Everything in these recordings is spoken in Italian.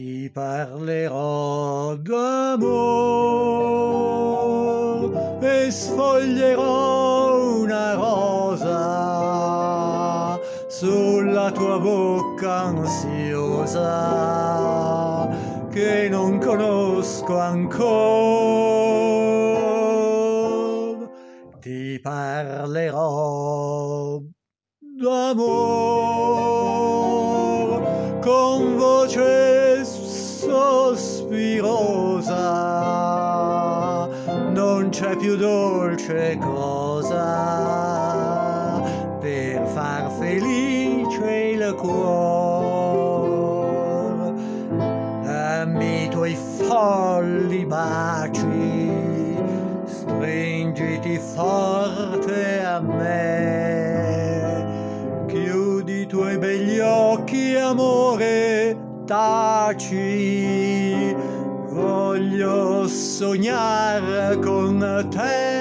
ti parlerò d'amore e sfoglierò una rosa sulla tua bocca ansiosa che non conosco ancora. Ti parlerò d'amore con voce c'è più dolce cosa per far felice il cuore. Dammi i tuoi folli baci stringiti forte a me. Chiudi i tuoi begli occhi amore taci voglio sognare con te.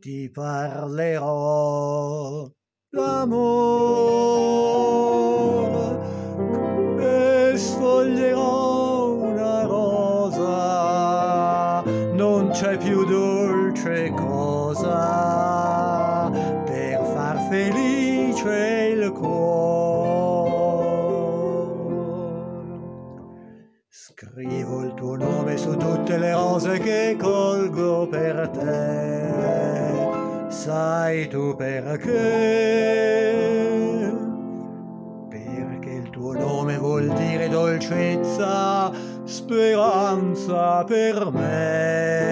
Ti parlerò d'amore e sfoglierò una rosa. Non c'è più dolce cosa per far felice il cuore scrivo il tuo nome su tutte le rose che colgo per te. Sai tu perché? Perché il tuo nome vuol dire dolcezza speranza per me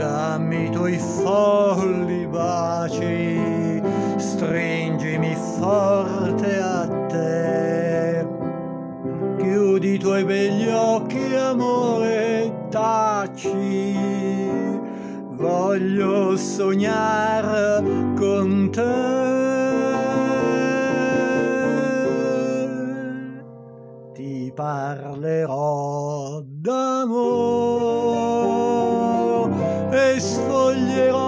dammi i tuoi folli baci, stringimi forte a te. Chiudi i tuoi begli occhi, amore, taci. Voglio sognare con te. Ti parlerò d'amore e sfoglierò